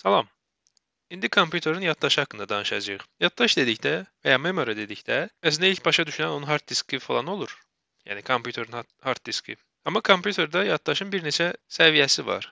Salam. İndi kompüterin yaddaşı haqqında danışacağıq. Yaddaş dedikdə və ya memory dedikdə, əslində ilk başa düşülən onun hard diski falan olur. Yəni kompüterin ha- hard diski. Amma kompüterdə yaddaşın bir neçə səviyyəsi var.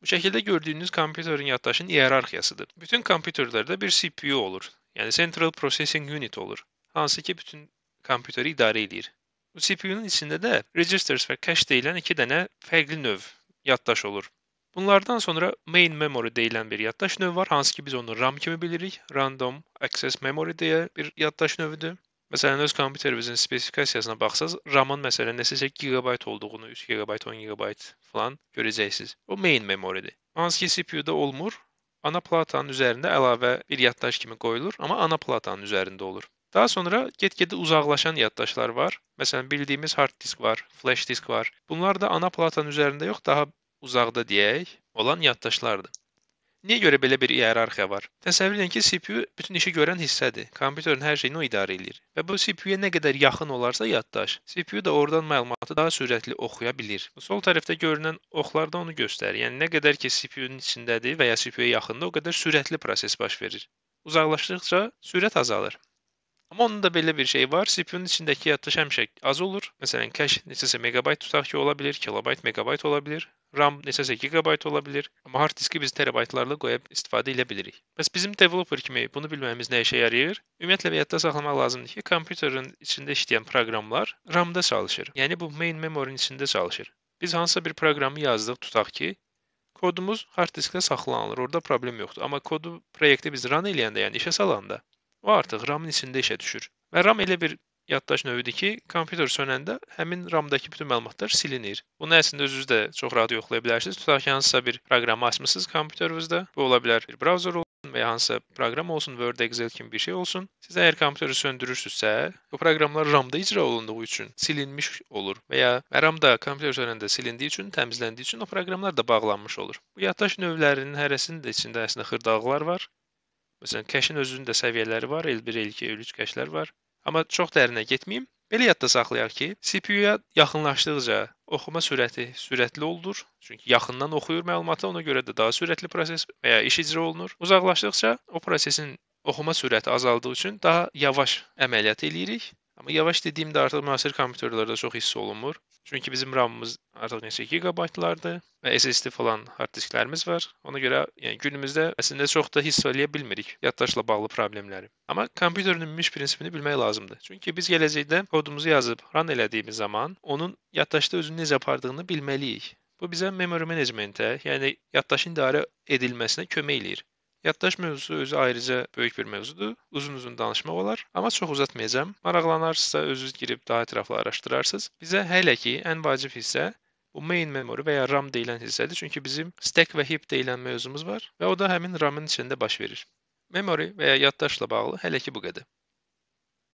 Bu şəkildə gördüyünüz kompüterin yaddaşın iyerarxiyasıdır. Bütün kompüterlərdə bir CPU olur. Yəni Central Processing Unit olur. Hansı ki bütün kompüteri idarə edir. Bu CPU-nun içində də registers və cache deyilən iki dənə fərqli növ yaddaş olur. Bunlardan sonra main memory deyilən bir yaddaş növü var, hansı ki biz onu RAM kimi bilirik. Random Access Memory deyə bir yaddaş növüdür. Məsələn, öz kompüterimizin spesifikasiyasına baxsaz, RAM-ın məsələn nəsə GB olduğunu, 3 GB, 10 GB falan görəcəksiniz. O main memorydir. Hansı ki CPU-da olmur. Ana platanın üzərində əlavə bir yaddaş kimi qoyulur, amma ana platanın üzərində olur. Daha sonra get-gedə uzaqlaşan yaddaşlar var. Məsələn, bildiyimiz hard disk var, flash disk var. Bunlar da ana platanın üzərində yox, daha uzaqda deyək, olan yaddaşlardır. Niyə görə belə bir iyerarxiya var? Təsəvvür edin ki, CPU bütün işi görən hissədir. Kompüterin hər şeyini o idarə edir. Və bu CPU-ya nə qədər yaxın olarsa yaddaş, CPU da oradan məlumatı daha sürətli oxuya bilir. Bu sol tərəfdə görünən oxlar da onu göstərir. Yəni nə qədər ki CPU-nun içindədir və ya CPU-ya yaxındır, o qədər sürətli proses baş verir. Uzaqlaşdıqca sürət azalır. Amma onun da belə bir şey var. CPU-nun içindəki yaddaş həmişə az olur. Məsələn, cache neçəsə megabayt tutaq ki, ola bilər, kilobayt, megabayt ola bilər. RAM neçəsə gigabayt ola bilər, amma hard diski biz terabaytlarla qoyub istifadə edə bilirik. Bəs bizim developer kimi bunu bilməyimiz nə işə yarayır? Ümumiyyətlə yadda saxlamaq lazımdır ki, kompüterin içində işləyən proqramlar RAM-da çalışır. Yəni bu main memory-nin içində çalışır. Biz hansısa bir proqramı yazdıq, tutaq ki, kodumuz hard diskdə saxlanılır. Orada problem yoxdur. Amma kodu proyekti biz run eləyəndə, yəni işə salanda, o artıq RAM-ın içində işə düşür. Və RAM elə bir yaddaş növüdür ki, kompüter sönəndə həmin RAM-dakı bütün məlumatlar silinir. Bunu əslində özünüz də çox rahat yoxlaya bilərsiniz. Tutaq ki, hansısa bir proqramı açmısınız kompüterinizdə. Bu ola bilər bir brauzer olsun və ya hansısa proqram olsun, Word, Excel kimi bir şey olsun. Siz əgər kompüteri söndürürsünüzsə, bu proqramlar RAM-da icra olunduğu üçün silinmiş olur və ya RAM da kompüter sönəndə silindiyi üçün, təmizləndiyi üçün o proqramlar da bağlanmış olur. Bu yaddaş növlərinin hərəsinin də içində əslində xırdaqlar var. Məsələn, cache-in özünün də səviyyələri var, L1, L2, L3 cache-lər var. Amma çox dərinə getməyim. Belə yadda saxlayaq ki, CPU-ya yaxınlaşdıqca oxuma sürəti sürətli olur. Çünki yaxından oxuyur məlumatı, ona görə də daha sürətli proses və ya iş icra olunur. Uzaqlaşdıqca o prosesin oxuma sürəti azaldığı üçün daha yavaş əməliyyat eləyirik. Amma yavaş dediyimdə artıq müasir kompüterlərdə çox hiss olunmur. Çünki bizim RAM-ımız artıq neçə gigabaytlardır və SSD falan hard disklərimiz var. Ona görə yəni günümüzdə əslində çox da hiss eləyə bilmirik yaddaşla bağlı problemləri. Amma kompüterin ümumi prinsipini bilmək lazımdır. Çünki biz gələcəkdə kodumuzu yazıb run elədiyimiz zaman onun yaddaşda özünü necə apardığını bilməliyik. Bu bizə memory managementə, yəni yaddaşın idarə edilməsinə kömək eləyir. Yaddaş mövzusu özü ayrıca böyük bir mövzudur. Uzun-uzun danışmaq olar, amma çox uzatmayacağam. Maraqlanarsa özünüz girib daha ətraflı araşdırarsınız. Bizə hələ ki ən vacib hissə bu main memory və ya RAM deyilən hissədir. Çünki bizim stack və heap deyilən mövzumuz var və o da həmin RAM-ın içində baş verir. Memory və ya yaddaşla bağlı hələ ki bu qədər.